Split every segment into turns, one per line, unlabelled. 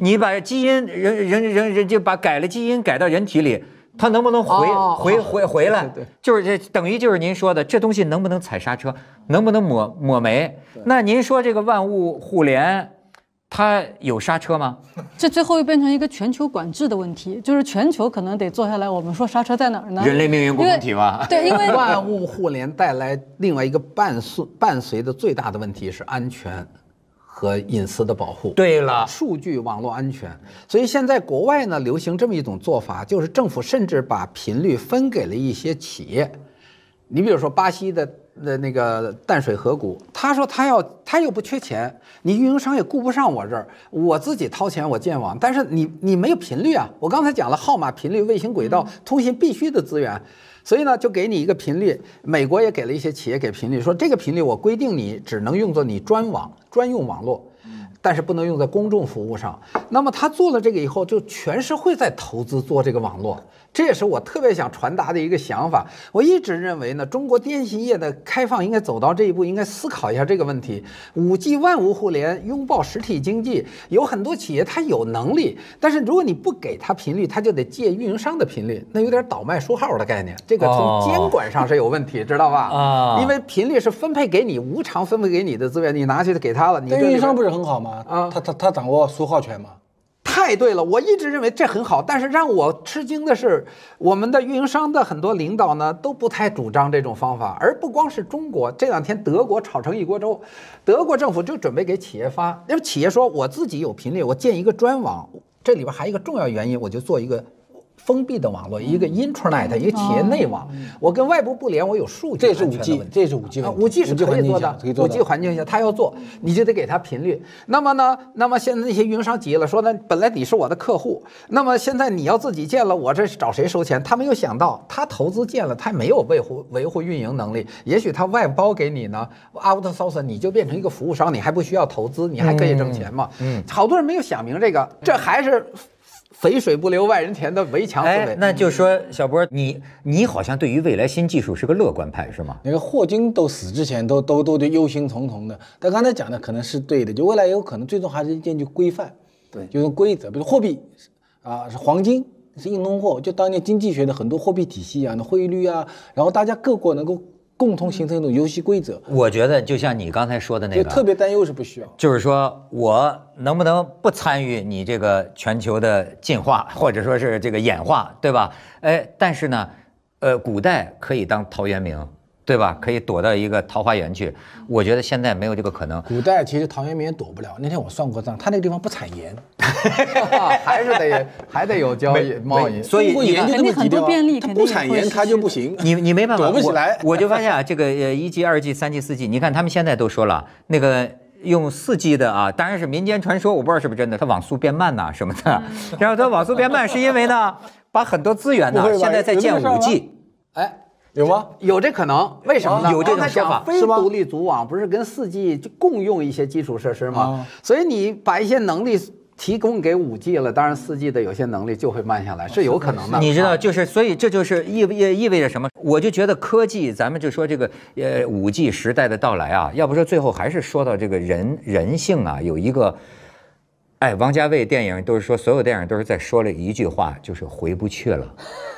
你把基因人人人人就把改了基因改到人体里，它能不能回
哦
回回回来？
对对
就是这等于就是您说的，这东西能不能踩刹车，能不能抹抹没？那您说这个万物互联，它有刹车吗？
这最后又变成一个全球管制的问题，就是全球可能得坐下来，我们说刹车在哪儿呢？
人类命运共同体吗？
对，因为
万物互联带来另外一个伴随伴随的最大的问题是安全和隐私的保护。
对了，
数据网络安全，所以现在国外呢流行这么一种做法，就是政府甚至把频率分给了一些企业。你比如说巴西的的那个淡水河谷，他说他要他又不缺钱，你运营商也顾不上我这儿，我自己掏钱我建网，但是你你没有频率啊，我刚才讲了号码频率、卫星轨道、通信必须的资源。所以呢，就给你一个频率，美国也给了一些企业给频率，说这个频率我规定你只能用作你专网专用网络，但是不能用在公众服务上。那么他做了这个以后，就全社会在投资做这个网络，这也是我特别想传达的一个想法。我一直认为呢，中国电信业的开放应该走到这一步，应该思考一下这个问题。五 G 万物互联，拥抱实体经济，有很多企业它有能力，但是如果你不给它频率，它就得借运营商的频率，那有点倒卖书号的概念。这个
哦
从监管上是有问题，知道吧？
啊
因为频率是分配给你无偿分配给你的资源，你拿去给他了，你
运营商不是很好吗？
啊
他他他掌握说话权嘛？
太对了，我一直认为这很好，但是让我吃惊的是，我们的运营商的很多领导呢都不太主张这种方法，而不光是中国，这两天德国炒成一锅粥，德国政府就准备给企业发，因为企业说我自己有频率，我建一个专网，这里边还有一个重要原因，我就做一个。封闭的网络，一个 intranet，一个企业内网，我跟外部不连，我有数据
这是五 G，这是五 G。
五 G 是可以做的，五 G 环境下他要做，你就得给他频率。那么呢，那么现在那些运营商急了，说呢，本来你是我的客户，那么现在你要自己建了，我这是找谁收钱？他没有想到，他投资建了，他没有维护维护运营能力，也许他外包给你呢，outsource 你就变成一个服务商，你还不需要投资，你还可以挣钱嘛。嗯，好多人没有想明这个，这还是肥水不流外人田的围墙思维，。
哎那就说小波，你你好像对于未来新技术是个乐观派是吗？
那个霍金都死之前都都都对忧心忡忡的，但刚才讲的可能是对的，就未来有可能最终还是建立规范，
对
就是规则，比如货币啊是黄金是硬通货，就当年经济学的很多货币体系啊，那汇率啊，然后大家各国能够共同形成一种游戏规则，
我觉得就像你刚才说的那
就
个，
特别担忧是不需要。
就是说我能不能不参与你这个全球的进化，或者说是这个演化，对吧？哎，但是呢，呃，古代可以当陶渊明，对吧？可以躲到一个桃花源去。我觉得现在没有这个可能。
古代其实陶渊明也躲不了，那天我算过账，他那个地方不产盐，
还是得还得有交易贸易。
所以
中国
你看
盐就这么几地方
肯定很多便利
它
肯定也
不产盐
会失去
它就不行。
你你没办法，
躲不起来
我。我就发现啊，这个呃一 G、二 G、三 G、四 G，你看他们现在都说了，那个用四 G 的啊，当然是民间传说，我不知道是不是真的，它网速变慢呐、什么的。然后它网速变慢是因为呢，把很多资源呢现在在建五 G。
哎，
有吗？
有这可能，为什么呢？
有这种
刚才讲
说法
是吗
非独立组网不是跟四 G 就共用一些基础设施吗
啊？
所以你把一些能力提供给五 G 了，当然四 G 的有些能力就会慢下来，是有可能的。
你知道，
啊
就是所以这就是意味意味着什么？我就觉得科技，咱们就说这个呃五 G 时代的到来啊，要不说最后还是说到这个人人性啊，有一个，哎，王家卫电影都是说，所有电影都是在说了一句话，就是回不去了。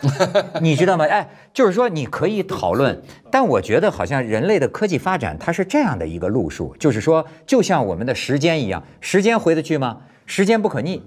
你知道吗？哎，就是说你可以讨论，但我觉得好像人类的科技发展它是这样的一个路数，就是说，就像我们的时间一样，时间回得去吗？时间不可逆。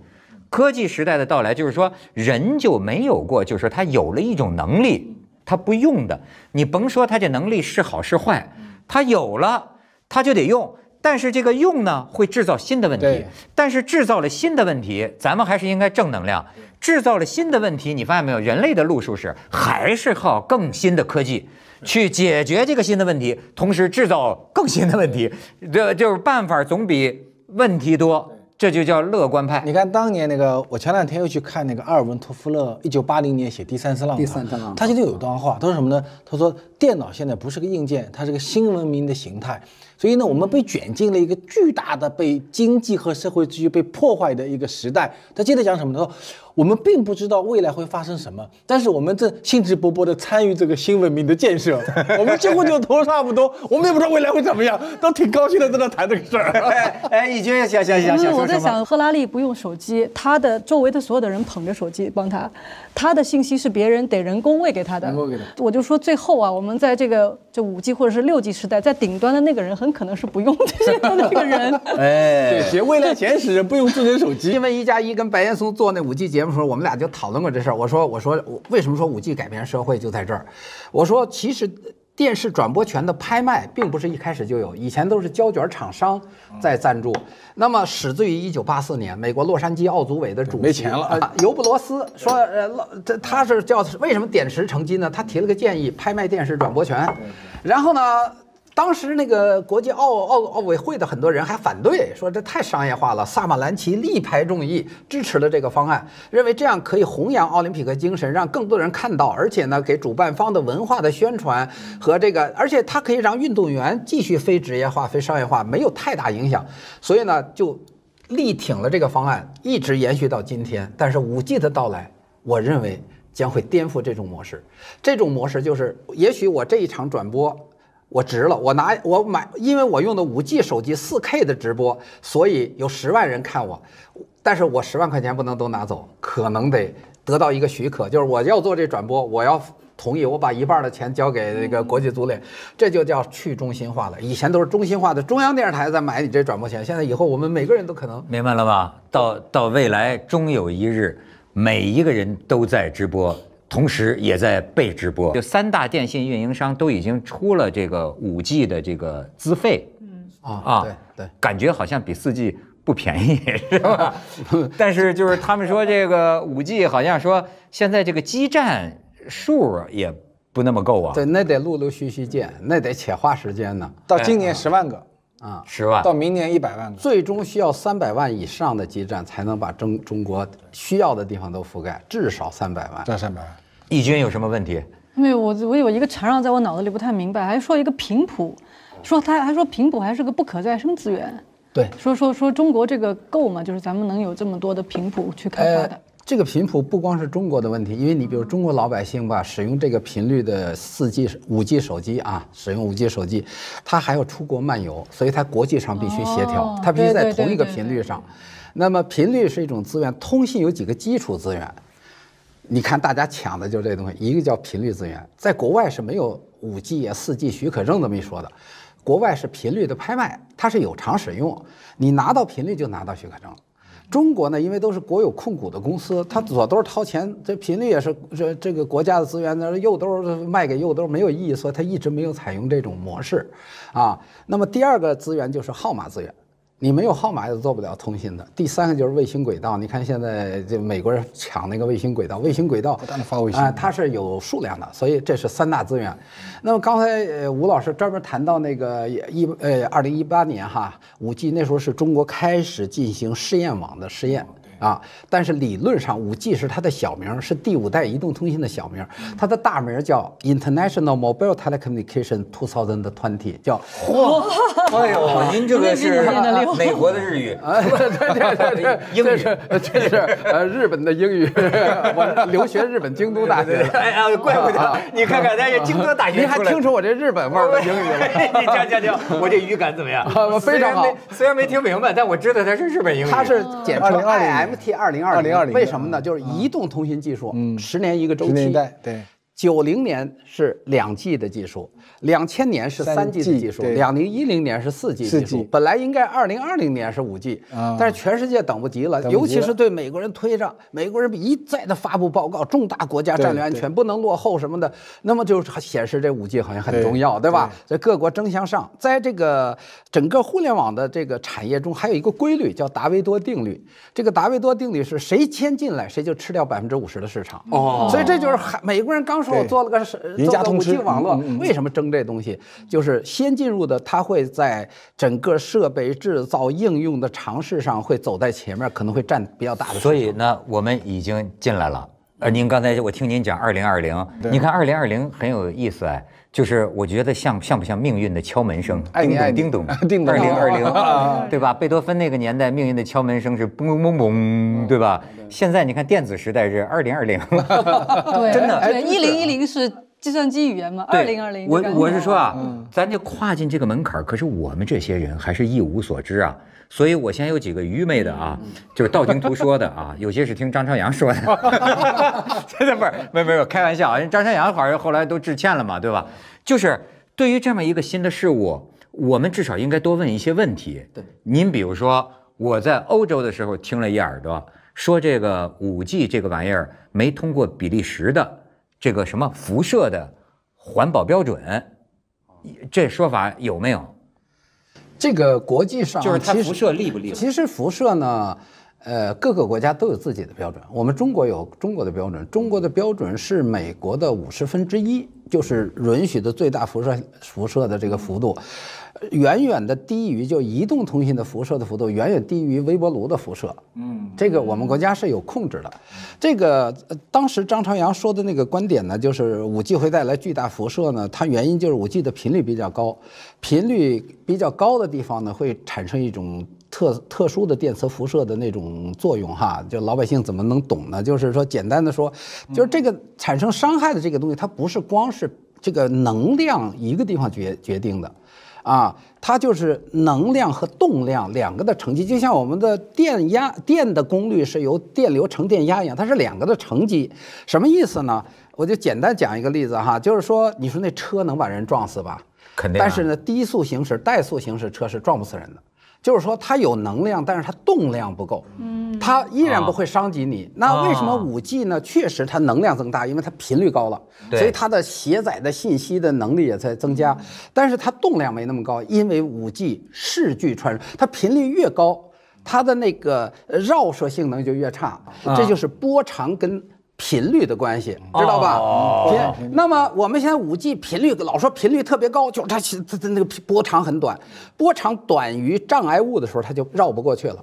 科技时代的到来，就是说人就没有过，就是说他有了一种能力，他不用的，你甭说他这能力是好是坏，他有了他就得用。但是这个用呢，会制造新的问题
对。
但是制造了新的问题，咱们还是应该正能量。制造了新的问题，你发现没有？人类的路数是还是靠更新的科技去解决这个新的问题，同时制造更新的问题。这就是办法总比问题多，这就叫乐观派。
你看当年那个，我前两天又去看那个阿尔文托夫勒，一九八零年写《第三次浪潮》。
第三次浪潮
他其实有一段话，他说什么呢？他说电脑现在不是个硬件，它是个新文明的形态。所以呢，我们被卷进了一个巨大的被经济和社会秩序被破坏的一个时代。他接着讲什么呢？说我们并不知道未来会发生什么，但是我们正兴致勃勃地参与这个新文明的建设。我们几乎就头差不多，我们也不知道未来会怎么样，都挺高兴的在那谈这个事儿。
哎 哎，义军想想想
不是我在
想
赫拉利不用手机，他的周围的所有的人捧着手机帮他，他的信息是别人得人工喂给他的。
人工给他
我就说最后啊，我们在这个这五 G 或者是六 G 时代，在顶端的那个人很可能是不用这些的那个人。
哎
对，，写未来前史人不用智能手机。
因为一加一跟白岩松做那五 G 节目的时候，我们俩就讨论过这事儿。我说我说我为什么说五 G 改变社会就在这儿？我说其实电视转播权的拍卖并不是一开始就有，以前都是胶卷厂商在赞助。那么始自于一九八四年，美国洛杉矶奥组委的主席
没钱了
呃尤布罗斯说，呃，他是叫为什么点石成金呢？他提了个建议，拍卖电视转播权，然后呢？当时那个国际奥奥奥委会的很多人还反对，说这太商业化了。萨马兰奇力排众议，支持了这个方案，认为这样可以弘扬奥林匹克精神，让更多人看到，而且呢，给主办方的文化的宣传和这个，而且它可以让运动员继续非职业化、非商业化，没有太大影响。所以呢，就力挺了这个方案，一直延续到今天。但是五 G 的到来，我认为将会颠覆这种模式。这种模式就是，也许我这一场转播。我值了，我拿我买，因为我用的五 G 手机四 K 的直播，所以有十万人看我，但是我十万块钱不能都拿走，可能得得到一个许可，就是我要做这转播，我要同意，我把一半的钱交给那个国际足联，这就叫去中心化了。以前都是中心化的，中央电视台在买你这转播权，现在以后我们每个人都可能
明白了吧？到到未来，终有一日，每一个人都在直播，同时也在被直播。就三大电信运营商都已经出了这个五 G 的这个资费，
啊
啊
对对。
感觉好像比四 G 不便宜，是吧？但是就是他们说这个五 G 好像说现在这个基站数也不那么够啊，
对，那得陆陆续续建，那得且花时间呢。
到今年十万个，
啊，
十万
到明年一百万。
最终需要三百万以上的基站才能把中中国需要的地方都覆盖，至少三百万。
赚三百万。
义军有什么问题？
没有我我有一个缠绕在我脑子里不太明白，还说一个频谱，说他还说频谱还是个不可再生资源，
对，
说说说中国这个够吗？就是咱们能有这么多的频谱去开发的。
呃这个频谱不光是中国的问题，因为你比如中国老百姓吧，使用这个频率的四 G、五 G 手机啊，使用五 G 手机，它还要出国漫游，所以它国际上必须协调
哦，
它必须在同一个频率上。那么频率是一种资源，通信有几个基础资源，你看大家抢的就是这东西，一个叫频率资源，在国外是没有五 G 啊、四 G 许可证这么一说的，国外是频率的拍卖，它是有偿使用，你拿到频率就拿到许可证。中国呢，因为都是国有控股的公司，它左兜掏钱，这频率也是这这个国家的资源，那右兜卖给右兜没有意义，所以它一直没有采用这种模式，啊。那么第二个资源就是号码资源。你没有号码也做不了通信的。第三个就是卫星轨道，你看现在这美国人抢那个卫星轨道，卫星轨道
不断地发卫星
啊、它是有数量的，所以这是三大资源。那么刚才呃吴老师专门谈到那个一呃二零一八年哈五 G 那时候是中国开始进行试验网的试验。啊，但是理论上五 G 是它的小名，是第五代移动通信的小名，它的大名叫 International Mobile Telecommunication 2020，叫
哎呦，您这个是美国的日语，
啊，对对对对，
英语
这是这是呃日本的英语，我留学日本京都大学的。
哎呀，怪不得你看看，咱这京都大学
您还听出我这日本味儿的英语了？
你讲讲讲，我这语感怎么样？
啊非常好
虽然没。虽然没听明白，但我知道它是日本英语。
它是简称
2020
IMT 二零二
2020
为什么呢？就是移动通信技术，十年一个周期。
代对。
九零年是两 G 的技术，两千年是三 G 的技术，
对。
两零一零年是四 G 技术本来应该二零二零年是五 G，
啊。
但是全世界等不及了，
及了。
尤其是对美国人推着，美国人一再的发布报告，重大国家战略安全不能落后什么的，那么就是显示这五 G 好像很重要，对吧？
所
以各国争相上，在这个整个互联网的这个产业中，还有一个规律叫达维多定律。这个达维多定律是谁先进来，谁就吃掉百分之五十的市场。哦，所以这就是韩美国人刚说我做了个是
赢
做个五 G 网络为什么争这东西？就是先进入的，它会在整个设备制造应用的尝试上会走在前面，可能会占比较大的。
所以呢，我们已经进来了，呃，您刚才我听您讲二零二零，你看二零二零很有意思哎，就是我觉得像像不像命运的敲门声？叮
爱你爱你
咚叮咚，
叮咚
二零二零
啊，
对吧？贝多芬那个年代，命运的敲门声是嘣嘣嘣嘣，对吧？现在你看电子时代是二零二零，
对，
真的
对，一零一零是计算机语言嘛，二零二零。
我我是说啊，咱就跨进这个门槛儿，可是我们这些人还是一无所知啊。所以我现在有几个愚昧的啊，就是道听途说的啊，有些是听张朝阳说的，真的不是，没有没有开玩笑啊。人张朝阳好像后来都致歉了嘛，对吧？就是对于这么一个新的事物，我们至少应该多问一些问题。
对，
您比如说我在欧洲的时候听了一耳朵，说这个五 G 这个玩意儿没通过比利时的这个什么辐射的环保标准，这说法有没有？
这个国际上
就是它辐射厉不厉害？
其实辐射呢，呃，各个国家都有自己的标准。我们中国有中国的标准，中国的标准是美国的五十分之一，就是允许的最大辐射辐射的这个幅度，呃远远的低于就移动通信的辐射的幅度，远远低于微波炉的辐射。嗯，这个我们国家是有控制的。这个呃当时张朝阳说的那个观点呢，就是五 G 会带来巨大辐射呢，它原因就是五 G 的频率比较高，频率比较高的地方呢，会产生一种特特殊的电磁辐射的那种作用哈，就老百姓怎么能懂呢？就是说，简单的说，就是这个产生伤害的这个东西，它不是光是这个能量一个地方决决定的。啊，它就是能量和动量两个的乘积，就像我们的电压电的功率是由电流乘电压一样，它是两个的乘积。什么意思呢？我就简单讲一个例子哈，就是说，你说那车能把人撞死吧？
肯定啊
但是呢，低速行驶、怠速行驶车是撞不死人的。就是说，它有能量，但是它动量不够，嗯，它依然不会伤及你。那为什么
啊
五 G 呢？确实它能量增大，因为它频率高了，所以它的携载的信息的能力也在增加，但是它动量没那么高，因为五 G 视距传输，它频率越高，它的那个呃绕射性能就越差，这就是波长跟。频率的关系，知道吧？
哦
频那么我们现在五 G 频率老说频率特别高，就是它其它它那个波长很短，波长短于障碍物的时候，它就绕不过去了。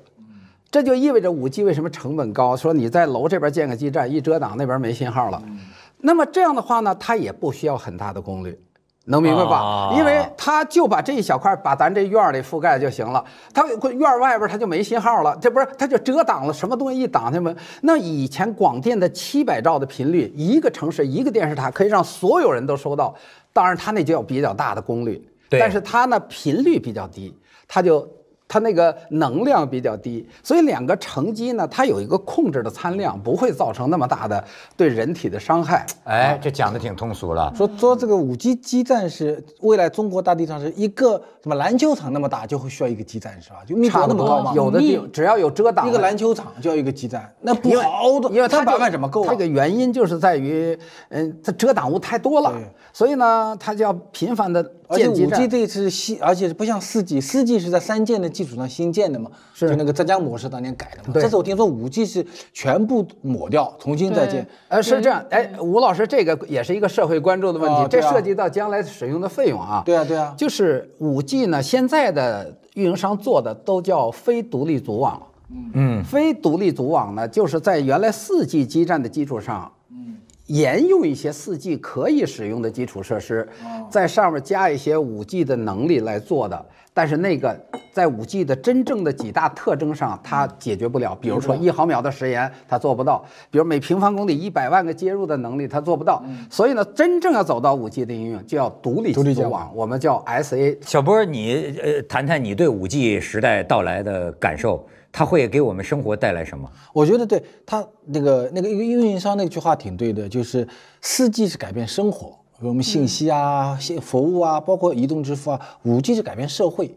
这就意味着五 G 为什么成本高？说你在楼这边建个基站，一遮挡那边没信号了。那么这样的话呢，它也不需要很大的功率。能明白吧
哦？
因为他就把这一小块把咱这院儿里覆盖就行了，他院儿外边他就没信号了，这不是他就遮挡了，什么东西一挡他们？那以前广电的七百兆的频率，一个城市一个电视塔可以让所有人都收到，当然它那就要比较大的功率，
对
但是它呢频率比较低，它就。它那个能量比较低，所以两个乘积呢，它有一个控制的参量，不会造成那么大的对人体的伤害。
哎，这讲的挺通俗了。
说说这个五 G 基站是未来中国大地上是一个什么篮球场那么大，就会需要一个基站是吧？就密度
差不
那么高吗？，
有的地只要有遮挡，
一个篮球场就要一个基站，那不好
因为它就
万怎么够啊？
这个原因就是在于，嗯，它遮挡物太多了，所以呢，它就要频繁的
而且五 G。这一次是新，而且不像四 G，四 G 是在三建的基础上新建的嘛，
是
就那个浙江模式当年改的嘛。这次我听说五 G 是全部抹掉，重新再建。
呃，是这样，哎，吴老师，这个也是一个社会关注的问题，
哦啊
这涉及到将来使用的费用啊。
对啊，对啊，
就是五 G 呢，现在的运营商做的都叫非独立组网。
嗯，
非独立组网呢，就是在原来四 G 基站的基础上，沿用一些四 G 可以使用的基础设施，在上面加一些五 G 的能力来做的。但是那个在五 G 的真正的几大特征上，它解决不了。比如说一毫秒的时延，它做不到；比如每平方公里一百万个接入的能力，它做不到。所以呢，真正要走到五 G 的应用，就要独立
独立组
组网，我们叫 SA。
小波，你呃谈谈你对五 G 时代到来的感受，它会给我们生活带来什么？
我觉得对它那个那个一个运营商那句话挺对的，就是四 G 是改变生活，我们信息啊、信服务啊，包括移动支付啊，五 G 是改变社会。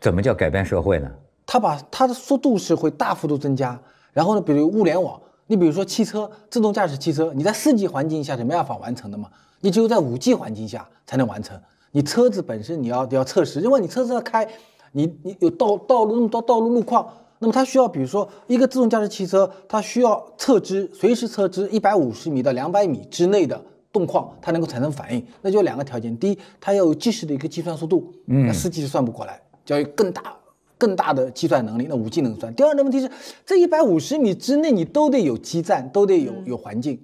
怎么叫改变社会呢？
它把它的速度是会大幅度增加。然后呢，比如物联网，你比如说汽车自动驾驶汽车，你在四 G 环境下是没办法完成的嘛，你只有在五 G 环境下才能完成。你车子本身你要你要测试，因为你车子要开，你你有道道路那么多道路路况，那么它需要比如说一个自动驾驶汽车，它需要测知随时测知一百五十米到两百米之内的。动况它能够产生反应，那就两个条件：第一，它要有即时的一个计算速度，嗯，那四 G 是算不过来，就要有更大更大的计算能力，那五 G 能算。第二的问题是，这一百五十米之内你都得有基站，都得有有环境。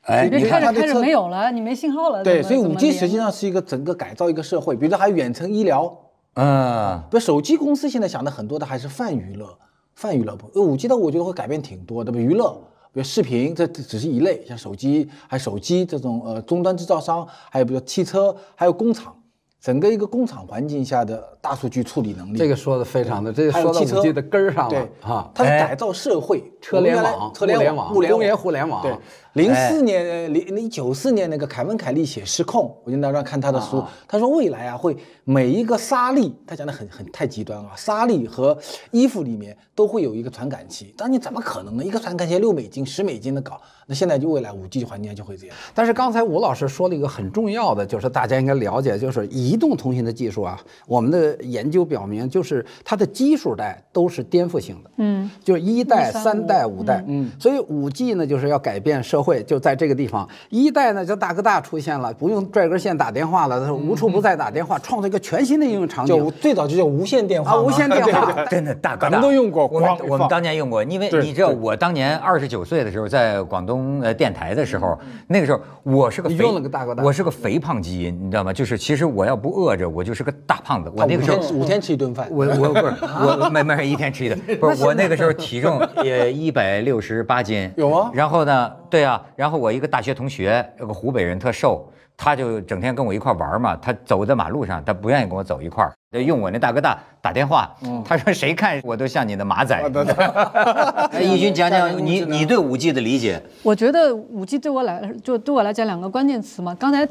哎，你看
开着开着
它的车
没有了，你没信号了。
对，所以五 G 实际上是一个整个改造一个社会，比如说还有远程医疗，
嗯，
比如手机公司现在想的很多的还是泛娱乐，泛娱乐部。呃，五 G 的我觉得会改变挺多的，比如娱乐，比如视频，这只是一类，像手机，还有手机这种呃终端制造商，还有比如汽车，还有工厂，整个一个工厂环境下的大数据处理能力。
这个说的非常的，这个说到五 G 的根儿上
对。
了啊。
它改造社会，
车联网
车联
物联网
物联
工业互联网。
对，零四年零零九四年那个凯文凯利写《失控》，我经常让看他的书，他说未来啊会每一个沙粒，他讲的很很太极端啊，沙粒和衣服里面都会有一个传感器，但你怎么可能呢？一个传感器六美金、十美金的搞，那现在就未来五 G 环境下就会这样。
但是刚才吴老师说了一个很重要的，就是大家应该了解，就是移动通信的技术啊，我们的研究表明，就是它的基数代都是颠覆性的，嗯，就是一代、
三
三代、
五
五代，嗯，所以五 G 呢就是要改变社会，就在这个地方，一代呢就大哥大出现了，不用拽根线打电话了，它无处不在打电话，创造一个全新的应用场景。
就。最早就叫无线电话
啊，无线电话，
真的大哥大，
咱们都用过
我们我们当年用过，因为你知道，我当年二十九岁的时候，在广东呃电台的时候，那个时候我是个肥
用了个大哥大
我是个肥胖基因，你知道吗？就是其实我要不饿着，我就是个大胖子。我那个时候
五天五天吃一顿饭，
我我不是 我没没一天吃一顿，不是我那个时候体重也一百六十八斤，
有吗
然后呢，对啊，然后我一个大学同学，有个湖北人，特瘦，他就整天跟我一块玩嘛，他走在马路上，他不愿意跟我走一块儿，用我那大哥大打电话，他说谁看我都像你的马仔。哎，义军讲讲你你对五 G 的理解，
我觉得五 G 对我来就对我来讲两个关键词嘛，刚才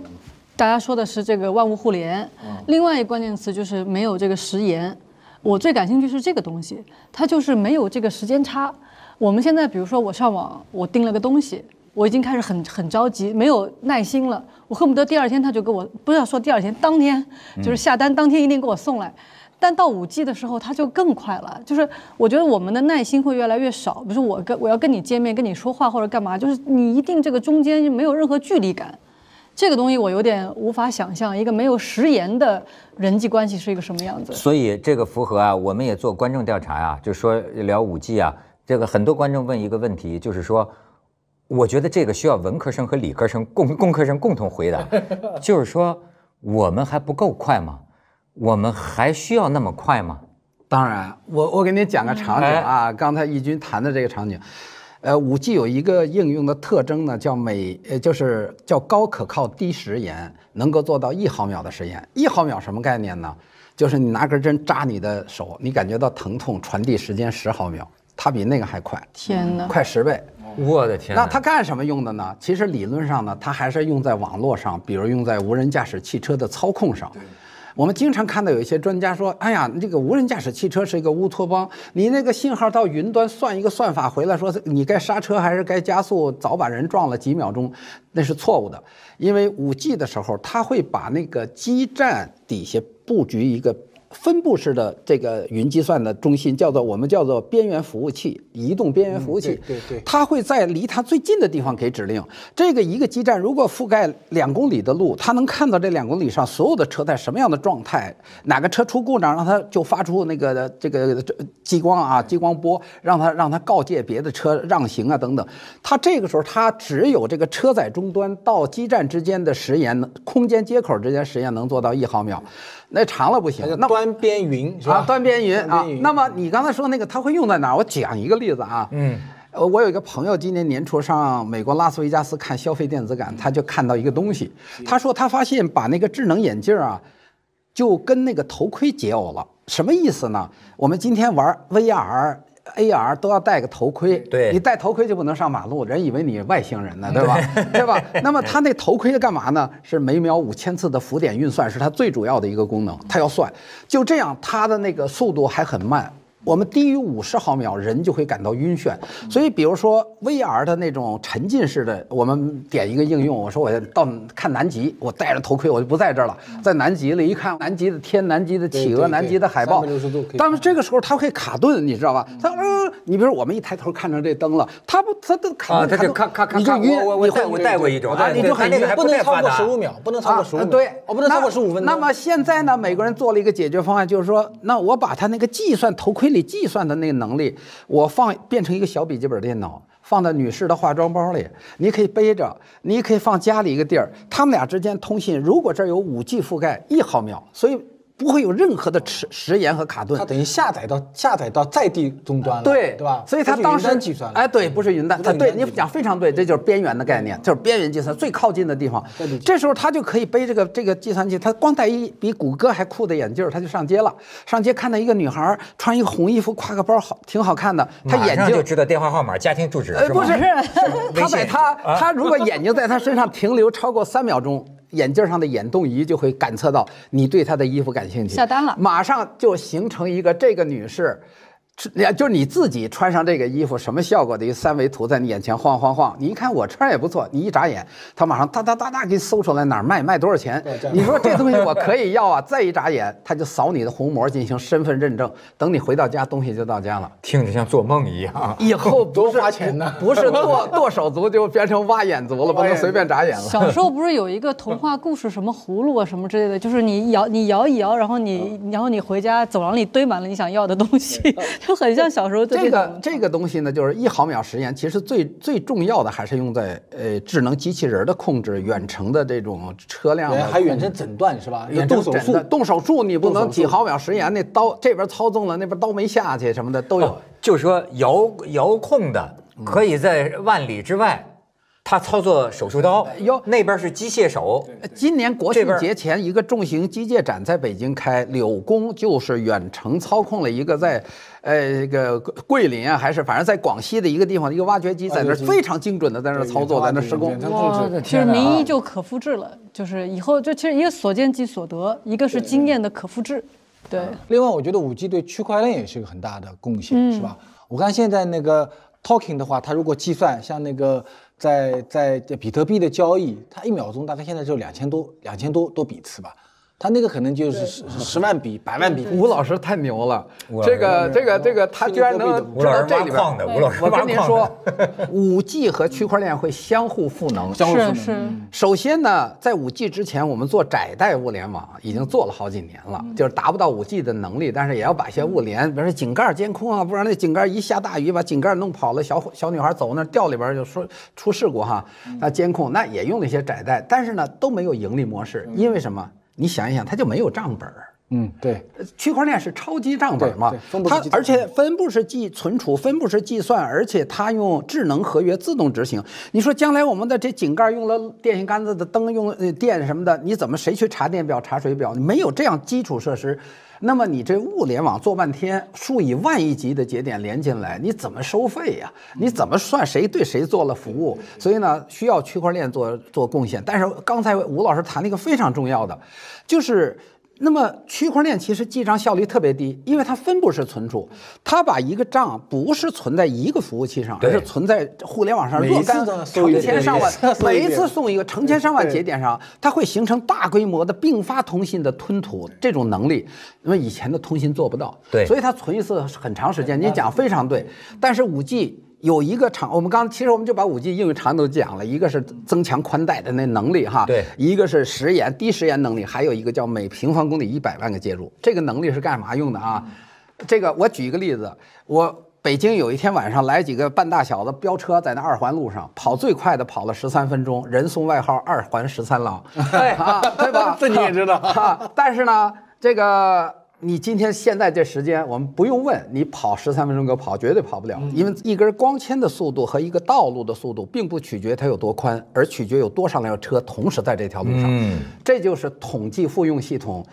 大家说的是这个万物互联，另外一个关键词就是没有这个时延。我最感兴趣是这个东西，它就是没有这个时间差。我们现在比如说我上网，我订了个东西，我已经开始很很着急，没有耐心了，我恨不得第二天他就给我，不要说第二天，当天就是下单当天一定给我送来。但到五 G 的时候，它就更快了。就是我觉得我们的耐心会越来越少。比如说我跟我要跟你见面、跟你说话或者干嘛，就是你一定这个中间就没有任何距离感。这个东西我有点无法想象，一个没有食言的人际关系是一个什么样子。
所以这个符合啊，我们也做观众调查呀、就说聊五 G 啊，这个很多观众问一个问题，就是说，我觉得这个需要文科生和理科生共工科生共同回答，就是说我们还不够快吗？我们还需要那么快吗？
当然，我我给你讲个场景啊，刚才义军谈的这个场景，呃，五 G 有一个应用的特征呢，叫每呃就是叫高可靠低时延，能够做到一毫秒的时延。一毫秒什么概念呢？就是你拿根针扎你的手，你感觉到疼痛，传递时间十毫秒，它比那个还快，
天哪！
快十倍。
我的天
那它干什么用的呢？其实理论上呢，它还是用在网络上，比如用在无人驾驶汽车的操控上。我们经常看到有一些专家说：“哎呀，这个无人驾驶汽车是一个乌托邦，你那个信号到云端算一个算法回来，说你该刹车还是该加速，早把人撞了几秒钟，那是错误的。因为五 G 的时候，它会把那个基站底下布局一个分布式的这个云计算的中心，叫做我们叫做边缘服务器，移动边缘服务器。
嗯对对对
它会在离它最近的地方给指令。这个一个基站如果覆盖两公里的路，它能看到这两公里上所有的车在什么样的状态，哪个车出故障，让它就发出那个这个这激光啊激光波，让它让它告诫别的车让行啊等等。它这个时候它只有这个车载终端到基站之间的时延，空间接口之间时延能做到一毫秒，那长了不行。那
端边云是吧？
啊，端边云啊。那么你刚才说那个它会用在哪儿？我讲一个例子啊。嗯。呃，我有一个朋友，今年年初上美国拉斯维加斯看消费电子展，他就看到一个东西，他说他发现把那个智能眼镜啊，就跟那个头盔解耦了。什么意思呢？我们今天玩 VR。AR 都要戴个头盔，
对
你戴头盔就不能上马路，人以为你外星人呢，对吧？对吧？那么他那头盔干嘛呢？是每秒五千次的浮点运算，是它最主要的一个功能，它要算。就这样，它的那个速度还很慢，我们低于五十毫秒，人就会感到晕眩。所以，比如说 VR 的那种沉浸式的，我们点一个应用，我说我要到看南极，我戴着头盔，我就不在这儿了，在南极了，一看南极的天、南极的企鹅、南极的海豹。
360度可以，
但是这个时候它会卡顿，你知道吧？它呃，你比如我们一抬头看着这灯了，它不，它都卡
啊，
顿，
他就
顿
咔咔咔咔，
你就晕，
我我我戴过一种啊，
你就很晕
不能超过十五秒，不能超过十五秒，
啊对，
我，不能超过
那
十五分钟。
那么现在呢，美国人做了一个解决方案，就是说，那我把他那个计算头盔计算的那个能力，我放变成一个小笔记本电脑，放到女士的化妆包里，你可以背着，你可以放家里一个地儿，他们俩之间通信，如果这儿有五 G 覆盖，一毫秒，所以不会有任何的迟迟延和卡顿
它。等于下载到下载到在地终端了，
对
对吧？
所以它当时
端计算了，
哎，对，不是云端，
不
他对你
是云端计算
讲非常对，这就是边缘的概念，就是边缘计算最靠近的地方
对对。对
这时候他就可以背这个这个计算器，他光戴一比谷歌还酷的眼镜儿，他就上街了。上街看到一个女孩儿穿一个红衣服，挎个包，好挺好看的，她眼睛
就知道电话号码、家庭住址
呃，
是吗？
不是，他在他
啊
他如果眼睛在他身上停留超过三秒钟，眼镜上的眼动仪就会感测到你对她的衣服感兴趣，
下单了
马上就形成一个这个女士。是呀，就是你自己穿上这个衣服，什么效果的一个三维图在你眼前晃晃晃，你一看我穿也不错，你一眨眼，他马上哒哒哒哒给你搜出来哪儿卖卖多少钱你说这东西我 可以要啊，再一眨眼，他就扫你的虹膜进行身份认证，等你回到家，东西就到家了。
听着像做梦一样。
以后不
多花钱呢
不是 剁剁手族，就变成挖眼族了，不能随便眨眼了。
小时候不是有一个童话故事，什么葫芦啊什么之类的，就是你摇你摇一摇，然后你然后你回家走廊里堆满了你想要的东西，就很像小时候
这个这个东西呢，就是一毫秒实验，其实最最重要的还是用在呃智能机器人的控制、远程的这种车辆的
对还远程诊断是吧？
有
远程手术
动手术你不能几毫秒实验，那刀这边操纵了，那边刀没下去什么的都有。
哦，就是说遥遥控的可以在万里之外，他操作手术刀，
哟
那边是机械手，
今年国庆节前，一个重型机械展在北京开，柳工就是远程操控了一个在，呃，这个桂林啊，还是反正在广西的一个地方，一个挖掘机在那儿非常精准的在那儿操作，在那儿施工。
远。程控制。
我的
其实
天哪。
名医就可复制了，就是以后就其实一个所见即所得，一个是经验的可复制，对。
另外，我觉得五 G 对区块链也是一个很大的贡献，是吧？我看现在那个 Talking 的话，它如果计算像那个在在比特币的交易，它一秒钟大概现在就两千多两千多多笔次吧，它那个可能就是十十万笔、百万笔。
吴老师太牛了这个这个这个，他居然能知道这里边
挖矿。的，吴老师
我跟您说
的。
五 G 和区块链会相互赋能。
相互赋能
是是，
首先呢，在五 G 之前，我们做窄带物联网已经做了好几年了，就是达不到五 G 的能力，但是也要把一些物联，比如说井盖监控啊，不然那井盖一下大雨把井盖弄跑了，小小女孩走那儿掉里边儿就说出事故哈。那监控那也用了一些窄带，但是呢都没有盈利模式，因为什么？你想一想，它就没有账本儿。
嗯，对，
区块链是超级账本嘛它而且分布式计存储、分布式计算，而且它用智能合约自动执行。你说将来我们的这井盖用了电线杆子的灯用呃电什么的，你怎么谁去查电表、查水表？你没有这样基础设施，那么你这物联网做半天，数以万亿级的节点连进来，你怎么收费呀、你怎么算谁对谁做了服务？所以呢，需要区块链做做贡献。但是刚才吴老师谈了一个非常重要的，就是。那么区块链其实记账效率特别低，因为它分布式存储，它把一个账不是存在一个服务器上，而是存在互联网上若干成千上万
每一次
送一个成千上万节点上，它会形成大规模的并发通信的吞吐这种能力，因为以前的通信做不到，
对
所以它存一次很长时间。你讲非常对，但是五 G。有一个长，我们刚其实我们就把五 G 应用场景都讲了，一个是增强宽带的那能力哈，
对
一个是时延低时延能力，还有一个叫每平方公里一百万个接入，这个能力是干嘛用的啊？这个我举一个例子，我北京有一天晚上来几个半大小子飙车在那二环路上跑最快的跑了十三分钟，人送外号“二环十三郎”，啊，对吧？
这你也知道
啊？但是呢，这个。你今天现在这时间，我们不用问，你跑十三分钟给我跑，绝对跑不了，因为一根光纤的速度和一个道路的速度，并不取决它有多宽，而取决有多少辆车同时在这条路上。
嗯
这就是统计复用系统。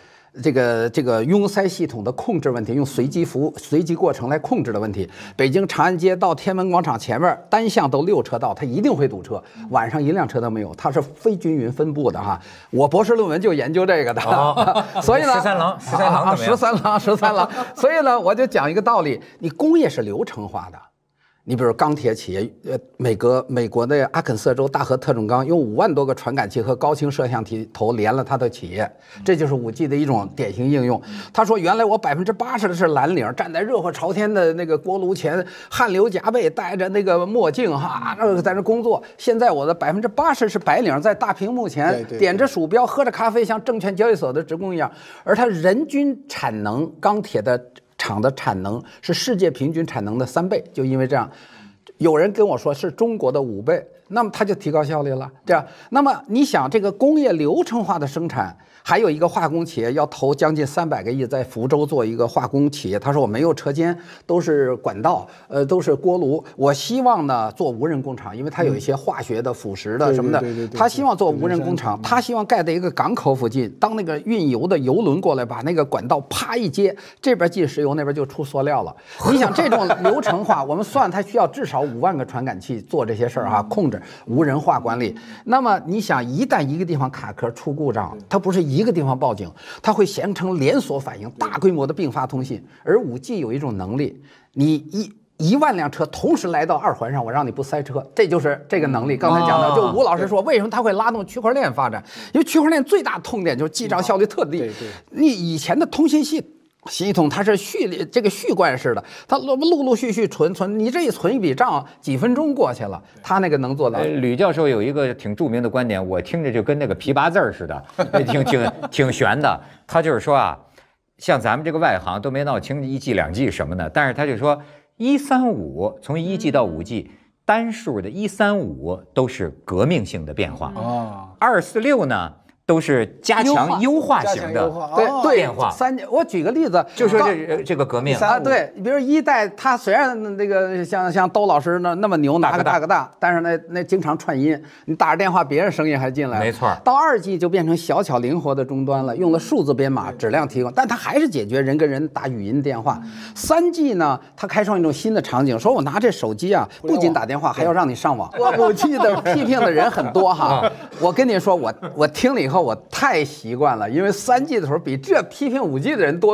这个这个拥塞系统的控制问题，用随机服务、随机过程来控制的问题。北京长安街到天安门广场前面单向都六车道，它一定会堵车，晚上一辆车都没有，它是非均匀分布的哈。我博士论文就研究这个的，
哦
所以呢，
十三郎十三郎
十三郎，十三郎。所以呢，我就讲一个道理，你工业是流程化的。你比如钢铁企业，呃，美国美国的阿肯色州大和特种钢用五万多个传感器和高清摄像提头连了它的企业，这就是五 G 的一种典型应用。他说，原来我百分之八十的是蓝领，站在热火朝天的那个锅炉前，汗流浃背，戴着那个墨镜哈，那个在那工作。现在我的百分之八十是白领，在大屏幕前点着鼠标，喝着咖啡，像证券交易所的职工一样。而它人均产能，钢铁的厂的产能是世界平均产能的三倍，就因为这样。有人跟我说是中国的五倍，那么它就提高效率了，这样。那么你想，这个工业流程化的生产，还有一个化工企业要投将近三百个亿在福州做一个化工企业，他说我没有车间，都是管道，呃，都是锅炉。我希望呢做无人工厂，因为它有一些化学的、腐蚀的什么的他希望做无人工厂，他希望盖在一个港口附近，当那个运油的油轮过来，把那个管道啪一接，这边进石油，那边就出塑料了。你想这种流程化，我们算它需要至少五万个传感器做这些事儿哈，控制无人化管理。那么你想，一旦一个地方卡壳出故障，它不是一个地方报警，它会形成连锁反应，大规模的并发通信。而五 G 有一种能力，你一。一万辆车同时来到二环上，我让你不塞车，这就是这个能力。刚才讲的，
哦
就吴老师说，为什么它会拉动区块链发展？因为区块链最大痛点就是记账效率特低。你以前的通信系系统它是序列这个序贯式的，它陆陆陆续续存存，你这一存一笔账，几分钟过去了，它那个能做到
呃，。吕教授有一个挺著名的观点，我听着就跟那个皮八字儿似的，呃 挺挺挺悬的。他就是说啊，像咱们这个外行都没闹清一 G 两 G 什么的，但是他就说一三五从一 G 到五 G，单数的一三五都是革命性的变化，
啊，
二四六呢都是加强优化型的，
对对，
变化
三，我举个例子，
就说这这个革命。
啊，对，比如一代，它虽然那个像像窦老师那那么牛，拿个大哥大，但是那那经常串音，你打着电话，别人声音还进来。
没错
到二 G 就变成小巧灵活的终端了，用了数字编码，质量提高，但它还是解决人跟人打语音电话。三 G 呢，它开创一种新的场景，说我拿这手机啊，不仅打电话，还要让你上网。我五 G 的批评的人很多哈，我跟你说，我我听了以后我太习惯了，因为三 G 的时候比这批评五 G 的人多多。